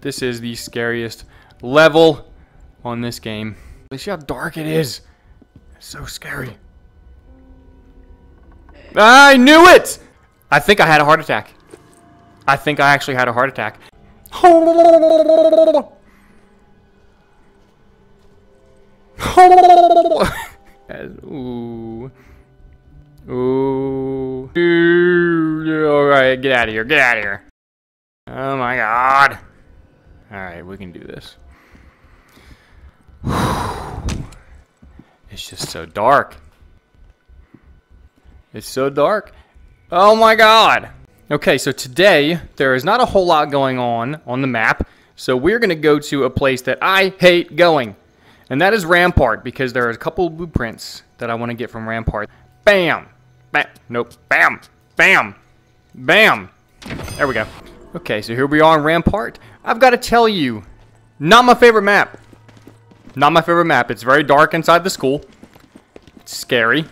This is the scariest level on this game. See how dark it is. It's so scary. I knew it! I think I had a heart attack. I think I actually had a heart attack. Ooh. Ooh. Ooh. Alright, get out of here. Get out of here. Oh my god. Alright, we can do this. It's just so dark. It's so dark. Oh my god. Okay, so today there is not a whole lot going on on the map. So we're going to go to a place that I hate going. And that is Rampart because there are a couple blueprints that I want to get from Rampart. Bam. Bam. Nope. Bam. Bam. Bam. There we go. Okay, so here we are on Rampart. I've got to tell you, not my favorite map. Not my favorite map. It's very dark inside the school. It's scary.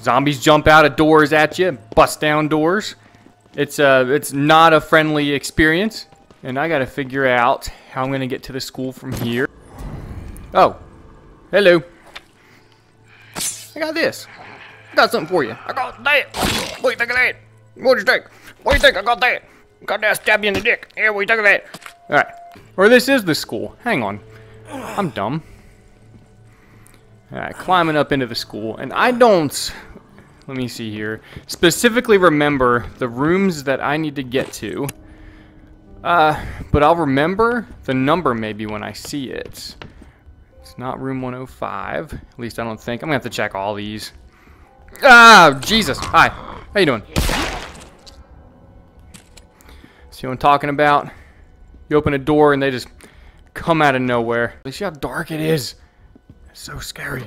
Zombies jump out of doors at you, bust down doors. It's uh, it's not a friendly experience, and I gotta figure out how I'm gonna get to the school from here. Oh, hello. I got this. I got something for you. I got that. What do you think of that? What do you think? What do you think? I got that. That stab you in the dick. Yeah, what do you think of that? All right. Or this is the school. Hang on. I'm dumb. Alright, climbing up into the school. And I don't, let me see here, specifically remember the rooms that I need to get to. Uh, but I'll remember the number maybe when I see it. It's not room 105. At least I don't think. I'm going to have to check all these. Ah, Jesus. Hi. How you doing? See what I'm talking about? You open a door and they just come out of nowhere. See how dark it is. It's so scary.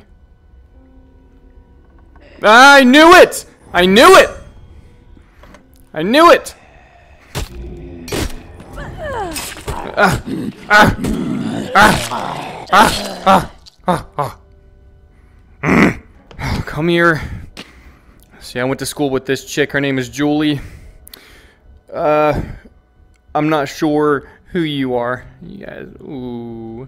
I knew it! I knew it! I knew it! Ah, ah, ah, ah, ah, ah, ah. Come here. See, I went to school with this chick. Her name is Julie. Uh, I'm not sure who you are. You guys, ooh.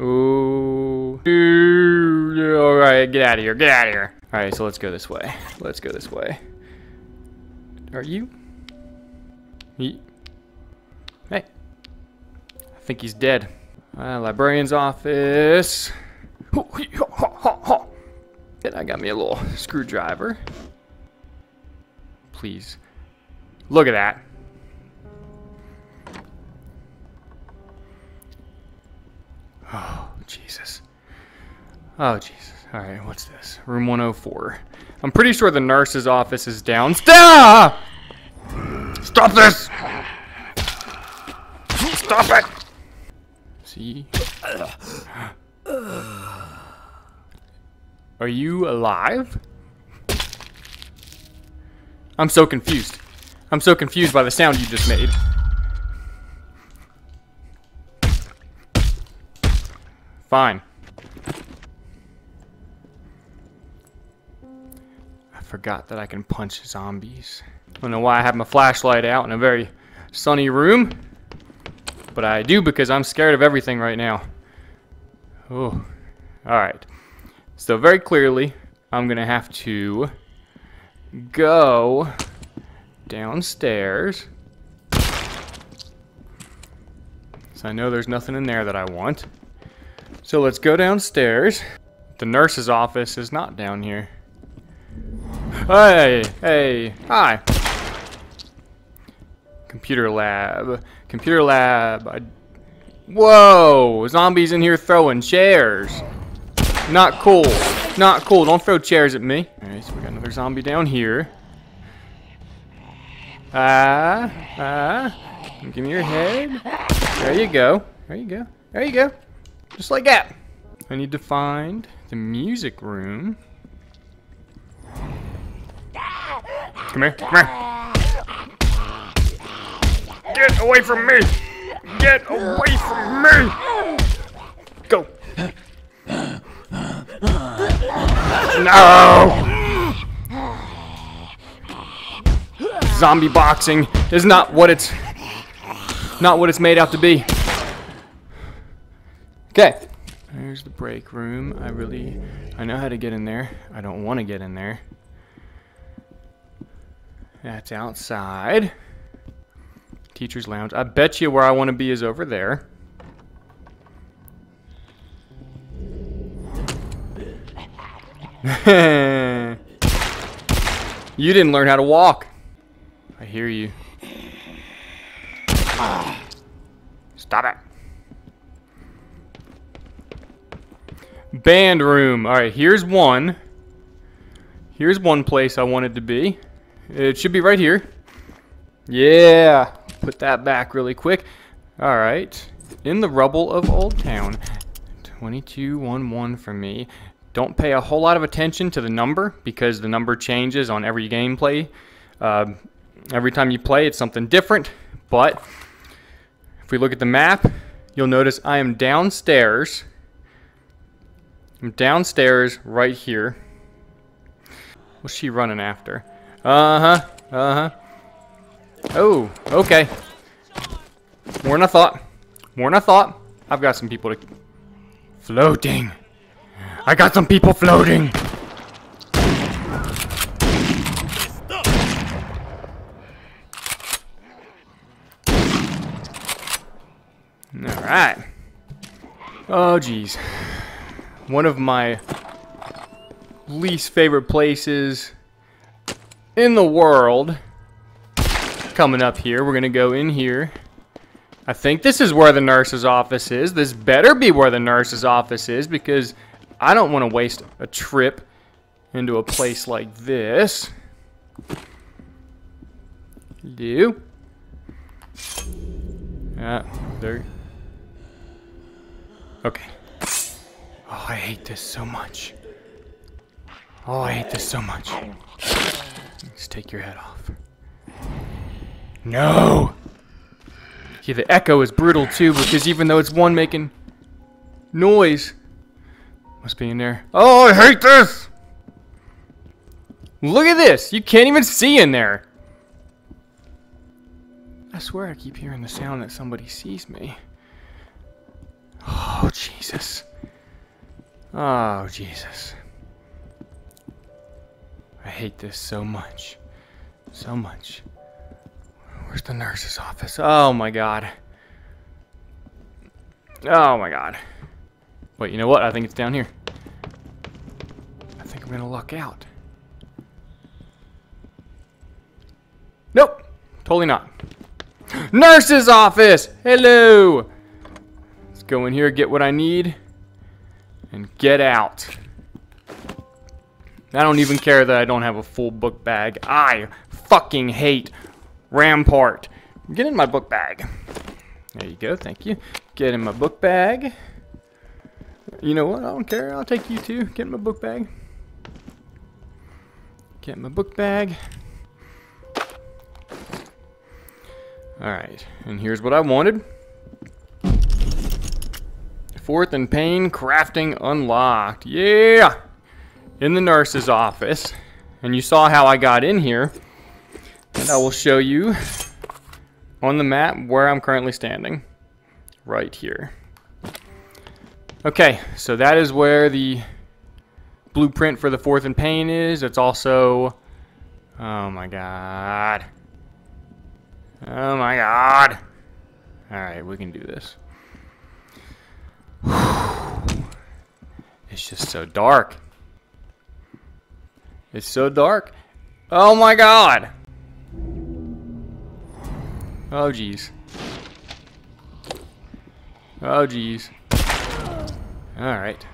Ooh. Ooh. Alright, get out of here. Get out of here. Alright, so let's go this way. Let's go this way. Are you? He... Hey. I think he's dead. Uh, librarian's office. Then I got me a little screwdriver. Please. Look at that. Oh, Jesus. Oh, Jesus. All right, what's this? Room 104. I'm pretty sure the nurse's office is downstairs. Stop this! Stop it! See? Are you alive? I'm so confused. I'm so confused by the sound you just made. Fine. I forgot that I can punch zombies. I don't know why I have my flashlight out in a very sunny room. But I do because I'm scared of everything right now. Oh. Alright. So very clearly, I'm going to have to go downstairs. So I know there's nothing in there that I want. So let's go downstairs. The nurse's office is not down here. Hey, hey, hi. Computer lab. Computer lab. I... Whoa! Zombies in here throwing chairs. Not cool. Not cool. Don't throw chairs at me. Alright, so we got another zombie down here. Ah, ah. Give me your head. There you go. There you go. There you go. Just like that. I need to find the music room. Come here, come here. Get away from me! Get away from me! Go! No! Zombie boxing is not what it's not what it's made out to be. Okay. There's the break room. I really, I know how to get in there. I don't want to get in there. That's outside. Teacher's lounge. I bet you where I want to be is over there. you didn't learn how to walk. I hear you. Stop it. Band room. Alright, here's one. Here's one place I wanted to be. It should be right here. Yeah. Put that back really quick. Alright. In the rubble of Old Town. 2211 for me. Don't pay a whole lot of attention to the number because the number changes on every gameplay. Uh, every time you play, it's something different. But if we look at the map, you'll notice I am downstairs. I'm downstairs right here. What's she running after? Uh-huh. Uh-huh. Oh, okay. More than I thought. More than I thought. I've got some people to... Floating. I got some people floating. Alright. Oh, geez. One of my least favorite places in the world coming up here. We're going to go in here. I think this is where the nurse's office is. This better be where the nurse's office is because I don't want to waste a trip into a place like this. Do. Yeah, there. Okay. Oh, I hate this so much. Oh, I hate this so much. Let's take your head off. No! Yeah, the echo is brutal too because even though it's one making noise, must be in there. Oh, I hate this! Look at this! You can't even see in there! I swear I keep hearing the sound that somebody sees me. Oh, Jesus. Oh, Jesus. I hate this so much. So much. Where's the nurse's office? Oh my god. Oh my god. Wait, you know what? I think it's down here. I think I'm gonna luck out. Nope. Totally not. Nurse's office! Hello! Let's go in here, get what I need, and get out. I don't even care that I don't have a full book bag. I fucking hate Rampart. Get in my book bag. There you go, thank you. Get in my book bag. You know what, I don't care. I'll take you too. Get in my book bag. Get in my book bag. Alright, and here's what I wanted. Fourth and Pain crafting unlocked. Yeah! in the nurse's office. And you saw how I got in here. And I will show you on the map where I'm currently standing. Right here. Okay, so that is where the blueprint for the fourth and pain is. It's also... Oh my god. Oh my god. Alright, we can do this. It's just so dark. It's so dark. Oh my god. Oh jeez. Oh jeez. Alright.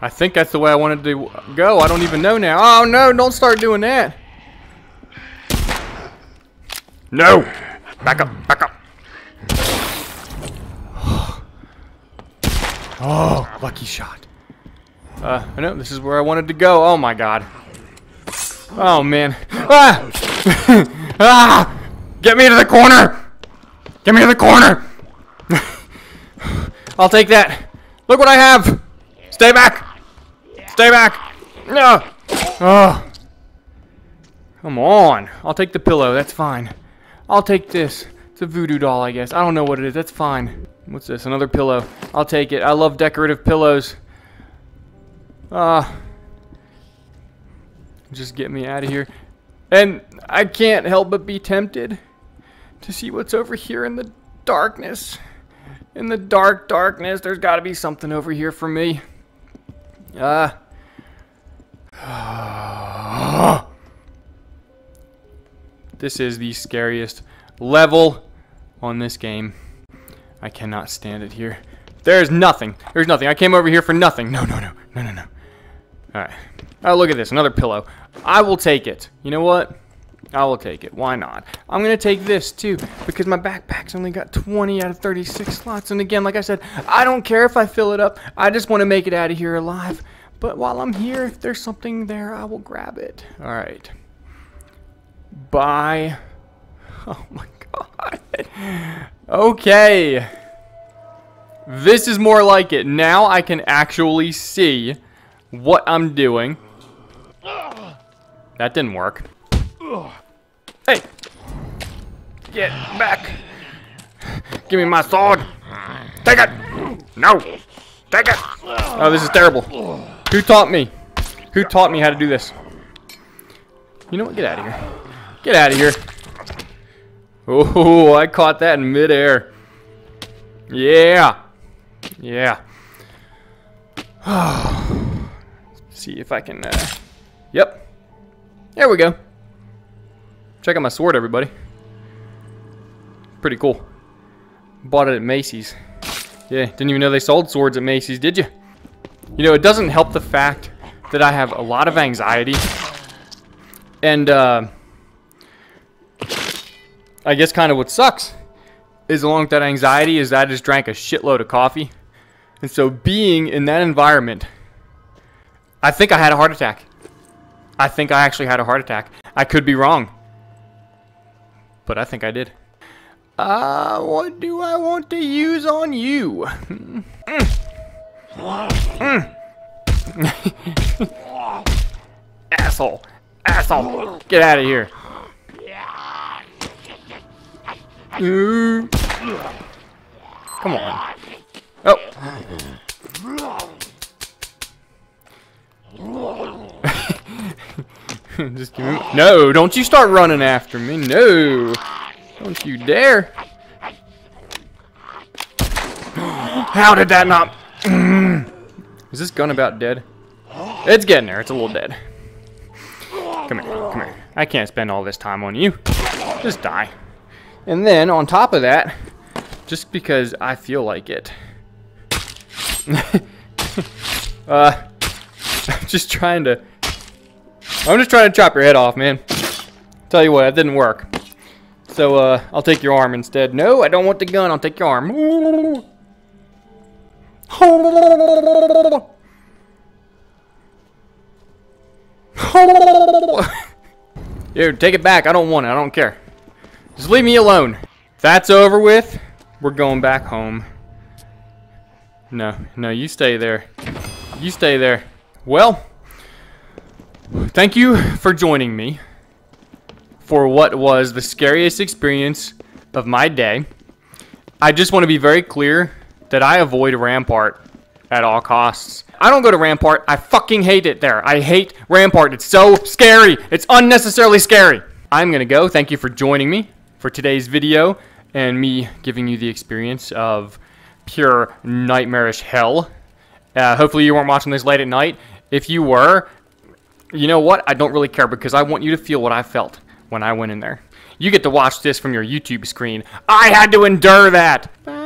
I think that's the way I wanted to go. I don't even know now. Oh no, don't start doing that. No! Back up, back up. Oh, lucky shot. Uh, I know, this is where I wanted to go. Oh my god. Oh man. Ah! ah! Get me to the corner! Get me to the corner! I'll take that. Look what I have! Stay back! Stay back! No! Oh. Come on. I'll take the pillow. That's fine. I'll take this. It's a voodoo doll, I guess. I don't know what it is. That's fine. What's this? Another pillow. I'll take it. I love decorative pillows. Ah. Uh, just get me out of here. And I can't help but be tempted to see what's over here in the darkness. In the dark darkness, there's got to be something over here for me. Ah. Uh. this is the scariest level on this game. I cannot stand it here. There's nothing. There's nothing. I came over here for nothing. No, no, no. No, no, no. Alright. Oh, look at this. Another pillow. I will take it. You know what? I will take it. Why not? I'm going to take this, too, because my backpack's only got 20 out of 36 slots. And again, like I said, I don't care if I fill it up. I just want to make it out of here alive. But while I'm here, if there's something there, I will grab it. All right. Bye. Oh, my God. Okay. This is more like it. Now I can actually see what I'm doing. That didn't work. Hey! Get back! Give me my sword! Take it! No! Take it! Oh, this is terrible. Who taught me? Who taught me how to do this? You know what? Get out of here. Get out of here. Oh, I caught that in midair. Yeah. Yeah. see if I can, uh, yep. There we go. Check out my sword, everybody. Pretty cool. Bought it at Macy's. Yeah, didn't even know they sold swords at Macy's, did you? You know, it doesn't help the fact that I have a lot of anxiety. And, uh, I guess kind of what sucks is along with that anxiety is that I just drank a shitload of coffee. And so being in that environment, I think I had a heart attack. I think I actually had a heart attack. I could be wrong. But I think I did. Uh, what do I want to use on you? Asshole. Asshole. Get out of here. Come on. Oh. Just give me. No, don't you start running after me. No. Don't you dare. How did that not... Is this gun about dead? It's getting there. It's a little dead. Come here. Come here. I can't spend all this time on you. Just die. And then, on top of that, just because I feel like it, uh, just trying to, I'm just trying to chop your head off, man. Tell you what, that didn't work. So, uh, I'll take your arm instead. No, I don't want the gun. I'll take your arm. Dude, take it back. I don't want it. I don't care. Just leave me alone. That's over with. We're going back home. No, no, you stay there. You stay there. Well, thank you for joining me for what was the scariest experience of my day. I just want to be very clear that I avoid Rampart at all costs. I don't go to Rampart. I fucking hate it there. I hate Rampart. It's so scary. It's unnecessarily scary. I'm going to go. Thank you for joining me for today's video and me giving you the experience of pure nightmarish hell. Uh, hopefully you weren't watching this late at night. If you were, you know what? I don't really care because I want you to feel what I felt when I went in there. You get to watch this from your YouTube screen. I had to endure that. Bye.